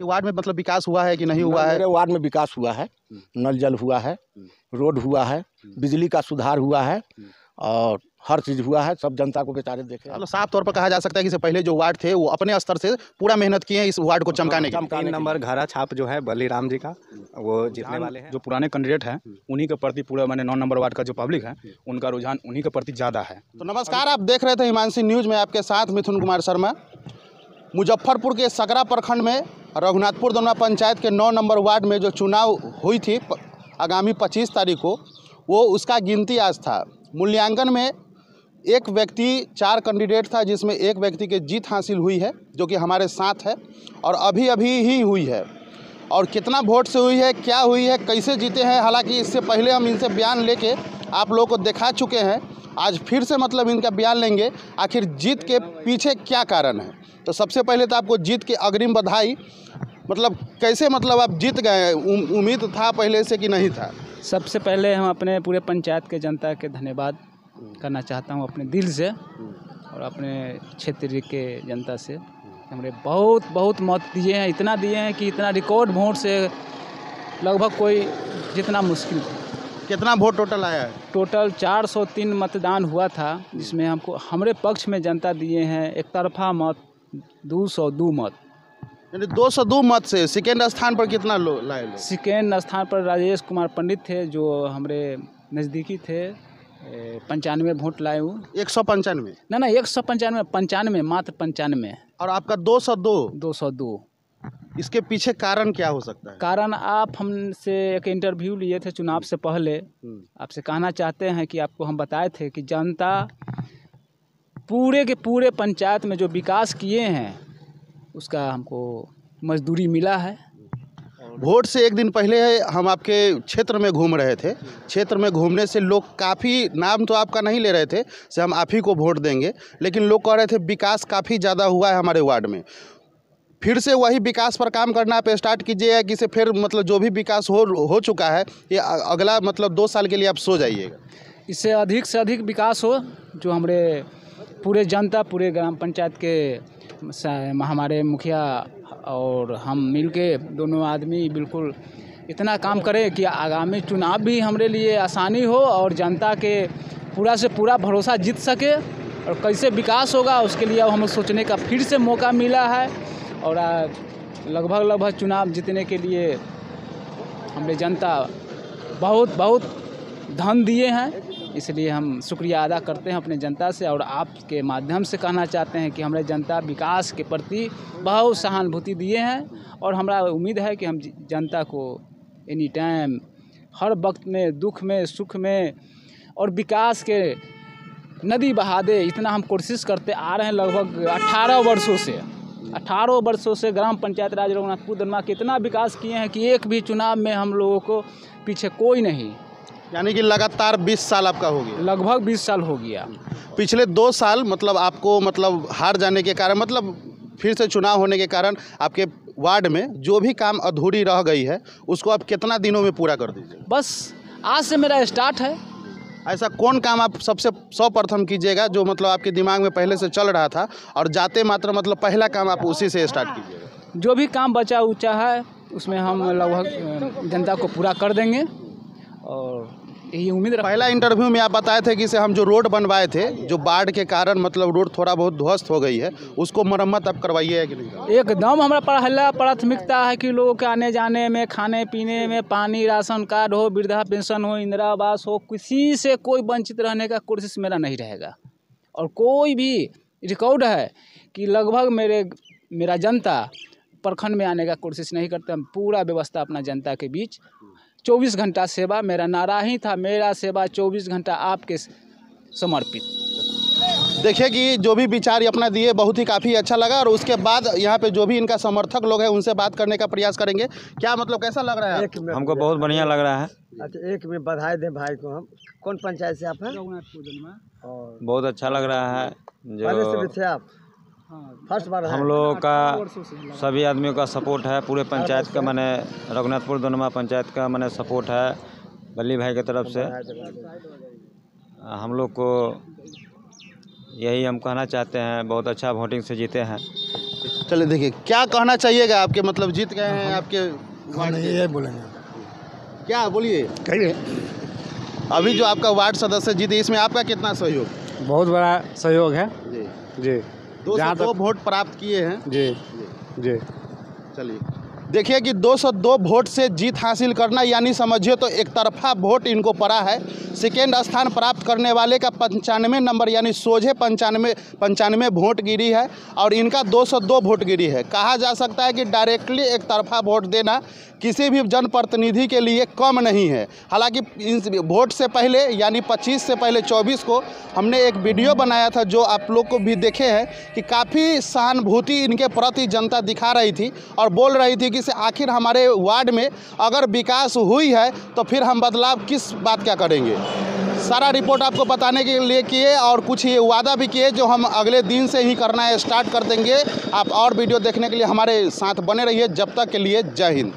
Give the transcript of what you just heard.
आपके वार्ड में मतलब विकास हुआ है कि नहीं हुआ है? मेरे वार्ड में विकास हुआ है। नल जल हुआ है रोड हुआ है बिजली का सुधार हुआ है और हर चीज़ हुआ है सब जनता को बेचारे देखे मतलब साफ़ तौर पर कहा जा सकता है कि पहले जो वार्ड थे वो अपने स्तर से पूरा मेहनत किए हैं इस वार्ड को चमकाने के तीन नंबर घरा छाप जो है बलीराम जी का वो जीतने वाले हैं। जो पुराने कैंडिडेट हैं उन्हीं के प्रति पूरा मैंने नौ नंबर वार्ड का जो पब्लिक है उनका रुझान उन्हीं के प्रति ज़्यादा है। तो नमस्कार आप देख रहे थे हिमांशी न्यूज़ में आपके साथ मिथुन कुमार शर्मा। मुजफ्फरपुर के सकरा प्रखंड में रघुनाथपुर दोना पंचायत के नौ नंबर वार्ड में जो चुनाव हुई थी आगामी 25 तारीख को, वो उसका गिनती आज था। मूल्यांकन में एक व्यक्ति, चार कैंडिडेट था, जिसमें एक व्यक्ति के जीत हासिल हुई है, जो कि हमारे साथ है और अभी अभी ही हुई है। और कितना वोट से हुई है, क्या हुई है, कैसे जीते हैं, हालाँकि इससे पहले हम इनसे बयान लेके आप लोगों को दिखा चुके हैं, आज फिर से मतलब इनका बयान लेंगे, आखिर जीत के पीछे क्या कारण है? तो सबसे पहले तो आपको जीत की अग्रिम बधाई मतलब कैसे मतलब आप जीत गए? उम, उम्मीद था पहले से कि नहीं था? सबसे पहले हम अपने पूरे पंचायत के जनता के धन्यवाद करना चाहता हूँ अपने दिल से और अपने क्षेत्र के जनता से। हमारे बहुत बहुत मत दिए हैं इतना दिए हैं कि इतना रिकॉर्ड वोट से लगभग कोई जितना मुश्किल था। कितना वोट टोटल आया है? टोटल 403 मतदान हुआ था जिसमें हमको हमारे पक्ष में जनता दिए हैं एक तरफा मत दो सौ दो मत। यानी दो सौ दो मत से सेकेंड स्थान पर कितना लो लाए लोग? सेकेंड स्थान पर राजेश कुमार पंडित थे जो हमारे नज़दीकी थे पंचानवे वोट लाए वो एक सौ पंचानवे? ना ना एक सौ पंचानवे पंचानवे मात्र पंचानवे। और आपका दो सौ दो? दो सौ दो। इसके पीछे कारण क्या हो सकता है? कारण आप हमसे एक इंटरव्यू लिए थे चुनाव से पहले। हम्म, आपसे कहना चाहते हैं कि आपको हम बताए थे कि जनता पूरे के पूरे पंचायत में जो विकास किए हैं उसका हमको मजदूरी मिला है। वोट से एक दिन पहले हम आपके क्षेत्र में घूम रहे थे। क्षेत्र में घूमने से लोग काफ़ी नाम तो आपका नहीं ले रहे थे से हम आप ही को वोट देंगे। लेकिन लोग कह रहे थे विकास काफ़ी ज़्यादा हुआ है हमारे वार्ड में। फिर से वही विकास पर काम करना आप स्टार्ट कीजिएगा कि से फिर मतलब जो भी विकास हो हो चुका है ये अगला मतलब दो साल के लिए आप सो जाइएगा। इससे अधिक से अधिक विकास हो जो हमारे पूरे जनता, पूरे ग्राम पंचायत के हमारे मुखिया और हम मिलके दोनों आदमी बिल्कुल इतना काम करें कि आगामी चुनाव भी हमारे लिए आसानी हो और जनता के पूरा से पूरा भरोसा जीत सके और कैसे विकास होगा उसके लिए अब हमें सोचने का फिर से मौका मिला है और लगभग लगभग चुनाव जीतने के लिए हमारे जनता बहुत बहुत धन दिए हैं। इसलिए हम शुक्रिया अदा करते हैं अपने जनता से और आपके माध्यम से कहना चाहते हैं कि हमारे जनता विकास के प्रति बहुत सहानुभूति दिए हैं और हमारा उम्मीद है कि हम जनता को एनी टाइम हर वक्त में, दुख में, सुख में और विकास के नदी बहा दे इतना हम कोशिश करते आ रहे हैं लगभग 18 वर्षों से। 18 वर्षों से ग्राम पंचायत राज रघुनाथपुर दरमा के इतना विकास किए हैं कि एक भी चुनाव में हम लोगों को पीछे कोई नहीं। यानी कि लगातार 20 साल आपका हो गया। लगभग 20 साल हो गया। पिछले दो साल मतलब आपको मतलब हार जाने के कारण मतलब फिर से चुनाव होने के कारण आपके वार्ड में जो भी काम अधूरी रह गई है उसको आप कितना दिनों में पूरा कर दीजिए? बस आज से मेरा स्टार्ट है। ऐसा कौन काम आप सबसे सर्वप्रथम कीजिएगा जो मतलब आपके दिमाग में पहले से चल रहा था और जाते मात्र मतलब पहला काम आप उसी से स्टार्ट कीजिएगा? जो भी काम बचा उचा है उसमें हम लगभग जनता को पूरा कर देंगे और यही उम्मीद रख पहला इंटरव्यू में आप बताए थे कि से हम जो रोड बनवाए थे जो बाढ़ के कारण मतलब रोड थोड़ा बहुत ध्वस्त हो गई है उसको मरम्मत आप करवाइए कि नहीं? एकदम हमारा पहला प्राथमिकता है कि लोगों के आने जाने में खाने पीने में पानी राशन कार्ड हो वृद्धा पेंशन हो इंदिरा आवास हो किसी से कोई वंचित रहने का कोशिश मेरा नहीं रहेगा। और कोई भी रिकॉर्ड है कि लगभग मेरे मेरा जनता प्रखंड में आने का कोशिश नहीं करते हम पूरा व्यवस्था अपना जनता के बीच 24 घंटा सेवा मेरा नारा ही था। मेरा सेवा 24 घंटा आपके समर्पित। देखिए कि जो भी विचार ये अपना दिए बहुत ही काफ़ी अच्छा लगा और उसके बाद यहाँ पे जो भी इनका समर्थक लोग हैं उनसे बात करने का प्रयास करेंगे। क्या मतलब कैसा लग रहा है एक में हमको बहुत बढ़िया लग रहा है। अच्छा एक में बधाई दें भाई को हम। कौन पंचायत से आप हैं? बहुत अच्छा लग रहा है। पहले से भी जो थे आप? फ़र्स्ट बार हम लोगों का सभी आदमियों का सपोर्ट है पूरे पंचायत का मैंने रघुनाथपुर दोनमा पंचायत का मैंने सपोर्ट है बल्ली भाई की तरफ़ से। हम लोग को यही हम कहना चाहते हैं बहुत अच्छा वोटिंग से जीते हैं। चलिए देखिए क्या कहना चाहिएगा आपके मतलब जीत गए हैं आपके वार्ड के? ये बोलेंगे। क्या बोलिए। कहिए। अभी जो आपका वार्ड सदस्य जीते इसमें आपका कितना सहयोग? बहुत बड़ा सहयोग है। जी। जी। दो सौ दो वोट प्राप्त किए हैं। जी जी। चलिए। देखिए कि 202 वोट से जीत हासिल करना, यानी समझिए तो एक तरफा वोट इनको पड़ा है। सेकेंड स्थान प्राप्त करने वाले का पंचानवे नंबर, यानी सोझे पंचानवे पंचानवे वोट गिरी है और इनका 202 वोट गिरी है। कहा जा सकता है कि डायरेक्टली एक तरफा वोट देना किसी भी जनप्रतिनिधि के लिए कम नहीं है। हालाँकि इन वोट से पहले, यानी 25 से पहले 24 को हमने एक वीडियो बनाया था, जो आप लोग को भी देखे हैं कि काफ़ी सहानुभूति इनके प्रति जनता दिखा रही थी और बोल रही थी कि से आखिर हमारे वार्ड में अगर विकास हुई है तो फिर हम बदलाव किस बात का करेंगे? सारा रिपोर्ट आपको बताने के लिए किए और कुछ ये वादा भी किए जो हम अगले दिन से ही करना है स्टार्ट कर देंगे। आप और वीडियो देखने के लिए हमारे साथ बने रहिए। जब तक के लिए जय हिंद।